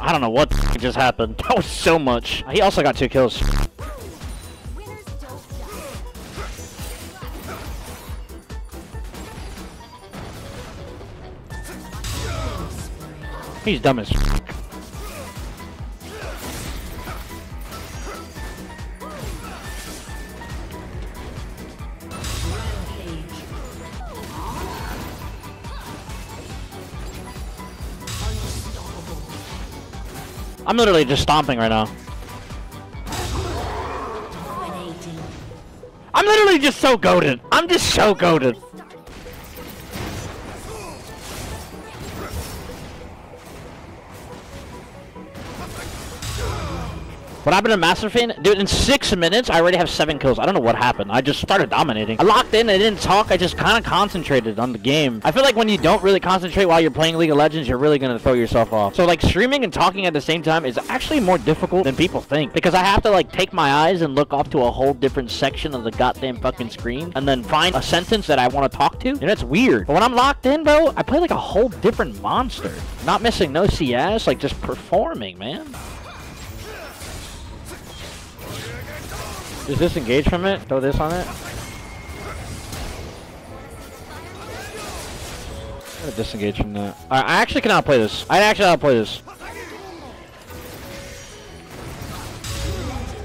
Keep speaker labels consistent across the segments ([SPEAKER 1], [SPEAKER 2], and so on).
[SPEAKER 1] I don't know what just happened. That was so much. He also got two kills. He's dumb as I'm literally just stomping right now. I'm literally just so goaded. I'm just so goaded. What happened to Master Fiend? Dude, in six minutes, I already have seven kills. I don't know what happened. I just started dominating. I locked in, I didn't talk, I just kind of concentrated on the game. I feel like when you don't really concentrate while you're playing League of Legends, you're really going to throw yourself off. So, like, streaming and talking at the same time is actually more difficult than people think. Because I have to, like, take my eyes and look off to a whole different section of the goddamn fucking screen. And then find a sentence that I want to talk to. And it's weird. But when I'm locked in, bro, I play like a whole different monster. Not missing no CS, like, just performing, man. Just disengage from it. Throw this on it. I'm gonna disengage from that. I I actually cannot play this. I actually cannot play this.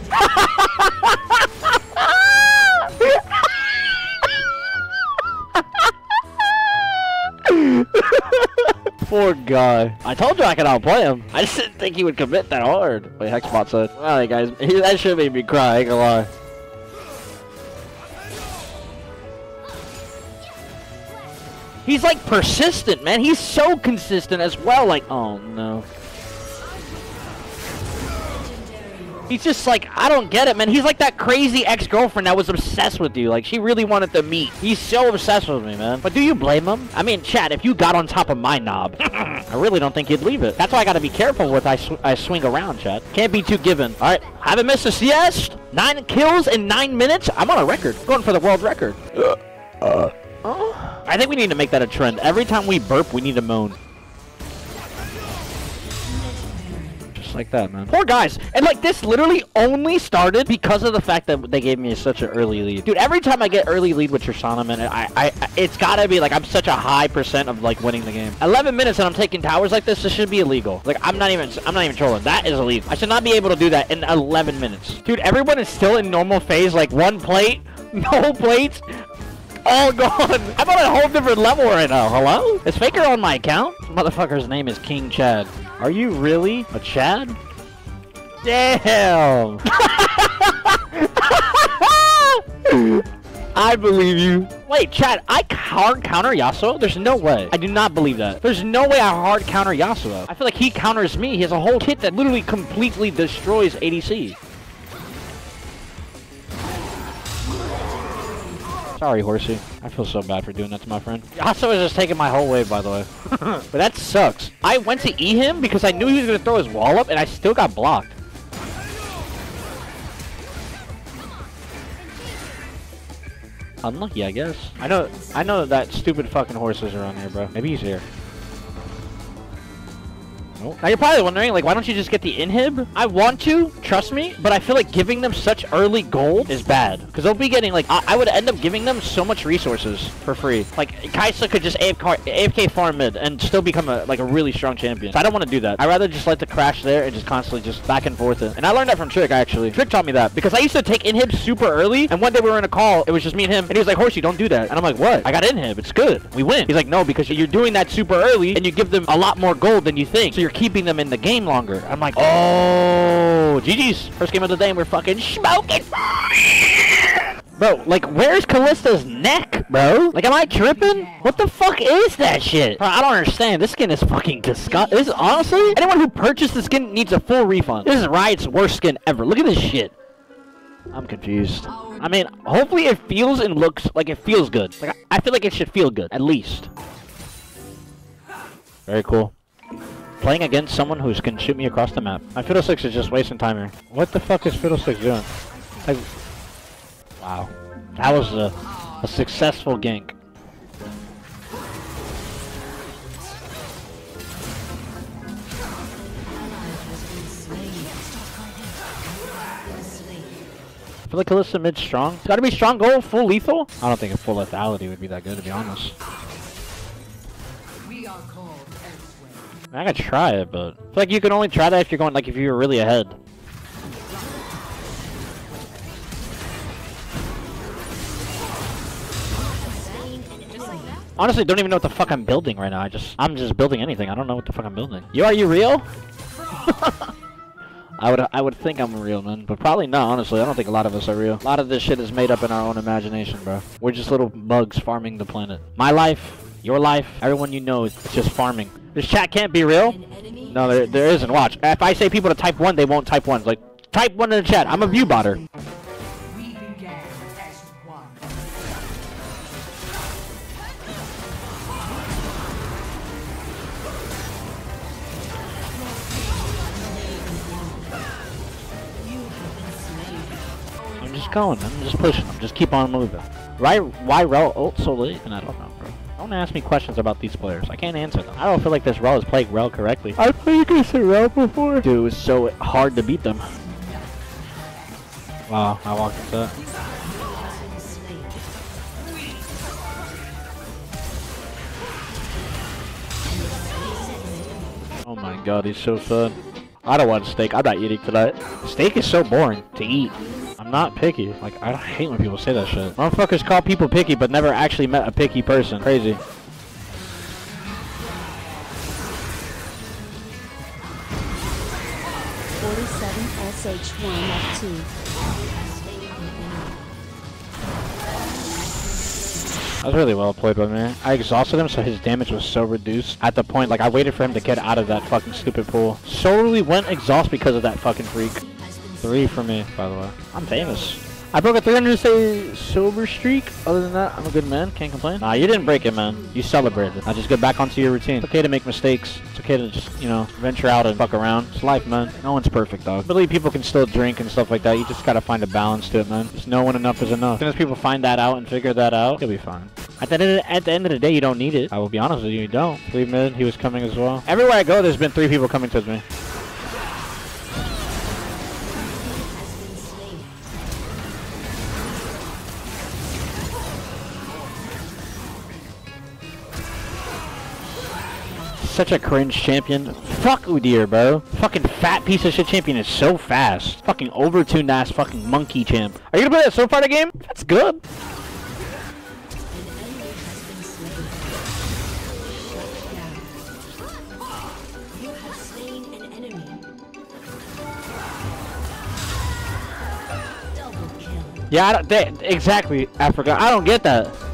[SPEAKER 1] Poor guy. I told you I could outplay him. I just didn't think he would commit that hard. Wait, Hexbot said. Alright, guys. That should make me cry. I ain't gonna lie. He's like persistent, man. He's so consistent as well. Like, oh no. He's just like, I don't get it, man. He's like that crazy ex-girlfriend that was obsessed with you. Like, she really wanted to meet. He's so obsessed with me, man. But do you blame him? I mean, Chad, if you got on top of my knob, I really don't think he'd leave it. That's why I gotta be careful with I, sw I swing around, Chad. Can't be too given. All right, haven't missed a CS. Nine kills in nine minutes. I'm on a record. Going for the world record. Uh. Oh. I think we need to make that a trend. Every time we burp, we need to moan. Just like that, man. Poor guys. And like this literally only started because of the fact that they gave me such an early lead. Dude, every time I get early lead with Tristana, man, I, I, I it's gotta be like I'm such a high percent of like winning the game. 11 minutes and I'm taking towers like this. This should be illegal. Like I'm not even, I'm not even trolling. That is illegal. I should not be able to do that in 11 minutes. Dude, everyone is still in normal phase. Like one plate, no plates. All gone. I'm on a whole different level right now. Hello? Is Faker on my account? Motherfucker's name is King Chad. Are you really a Chad? Damn. I believe you. Wait, Chad, I hard counter Yasuo? There's no way. I do not believe that. There's no way I hard counter Yasuo. I feel like he counters me. He has a whole kit that literally completely destroys ADC. Sorry, Horsey. I feel so bad for doing that to my friend. Yasuo is just taking my whole wave, by the way. but that sucks. I went to E him because I knew he was going to throw his wall up, and I still got blocked. Unlucky, I guess. I know, I know that stupid fucking horse is around here, bro. Maybe he's here. Nope. Now you're probably wondering, like, why don't you just get the inhib? I want to, trust me, but I feel like giving them such early gold is bad. Because they'll be getting, like, I, I would end up giving them so much resources for free. Like, Kaisa could just AFK, AFK farm mid and still become, a like, a really strong champion. So I don't want to do that. i rather just let the crash there and just constantly just back and forth it. And I learned that from Trick, actually. Trick taught me that. Because I used to take inhib super early, and one day we were in a call, it was just me and him, and he was like, Horsey, don't do that. And I'm like, what? I got inhib, it's good. We win. He's like, no, because you're doing that super early, and you give them a lot more gold than you think. So you're keeping them in the game longer. I'm like, oh, oh GG's. First game of the day, and we're fucking smoking. Bro, like, where's Kalista's neck, bro? Like, am I tripping? What the fuck is that shit? Bro, I don't understand. This skin is fucking disgusting. This is honestly, anyone who purchased this skin needs a full refund. This is Riot's worst skin ever. Look at this shit. I'm confused. I mean, hopefully it feels and looks like it feels good. Like, I feel like it should feel good, at least. Very cool playing against someone who can shoot me across the map. My Fiddlesticks is just wasting time here. What the fuck is Fiddlesticks doing? Like, wow. That was a, a successful gank. I feel like Alyssa mid strong. It's gotta be strong goal, full lethal. I don't think a full lethality would be that good, to be honest. I could try it, but I feel like you can only try that if you're going like if you were really ahead. Honestly, don't even know what the fuck I'm building right now. I just, I'm just building anything. I don't know what the fuck I'm building. You are you real? I would, I would think I'm real, man, but probably not. Honestly, I don't think a lot of us are real. A lot of this shit is made up in our own imagination, bro. We're just little bugs farming the planet. My life, your life, everyone you know is just farming. This chat can't be real. No, there, there isn't. Watch. If I say people to type one, they won't type one. Like, type one in the chat. I'm a view botter. I'm just going. I'm just pushing. I'm just keep on moving. Why, why Rell ult so late? And I don't know. Don't ask me questions about these players. I can't answer them. I don't feel like this Rell is playing Rell correctly. I played against a Rell before. Dude, it was so hard to beat them. Wow, I walked into that. Oh my god, he's so fun. I don't want steak. I'm not eating tonight. Steak is so boring to eat. I'm not picky. Like, I hate when people say that shit. Motherfuckers call people picky but never actually met a picky person. Crazy.
[SPEAKER 2] Forty-seven SH one F two.
[SPEAKER 1] That was really well played by me. I exhausted him so his damage was so reduced. At the point, like, I waited for him to get out of that fucking stupid pool. Solely went exhaust because of that fucking freak. Three for me, by the way. I'm famous. I broke a 300 say sober streak. Other than that, I'm a good man. Can't complain. Nah, you didn't break it, man. You celebrated. Now just get back onto your routine. It's okay to make mistakes. It's okay to just, you know, venture out and fuck around. It's life, man. No one's perfect, dog. I believe people can still drink and stuff like that. You just gotta find a balance to it, man. Just know when enough is enough. As soon as people find that out and figure that out, you'll be fine. At the, end at the end of the day, you don't need it. I will be honest with you, you don't. Three mid, he was coming as well. Everywhere I go, there's been three people coming towards me. Such a cringe champion. Fuck Udyr, bro. Fucking fat piece of shit champion is so fast. Fucking overtuned ass fucking monkey champ. Are you gonna play that so far the game? That's good. Yeah, I don't, they, exactly, Africa. I don't get that.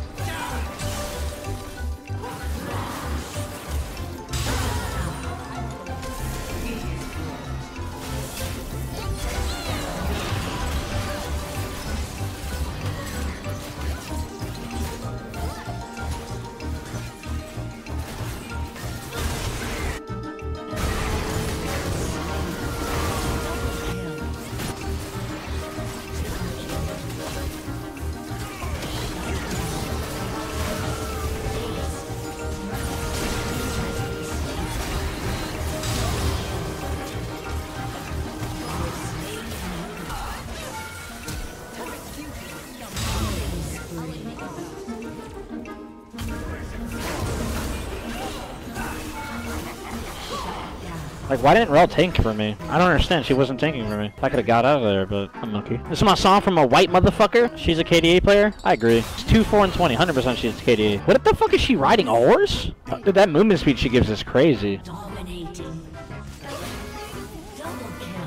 [SPEAKER 1] Like, why didn't Rell tank for me? I don't understand. She wasn't tanking for me. I could have got out of there, but I'm lucky. This is my song from a white motherfucker. She's a KDA player. I agree. It's 2, 4, and 20. 100% she's KDA. What the fuck is she riding? A horse? Dude, that movement speed she gives is crazy.
[SPEAKER 3] Dominating. Double kill.